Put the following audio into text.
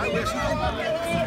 Ay yaşadım.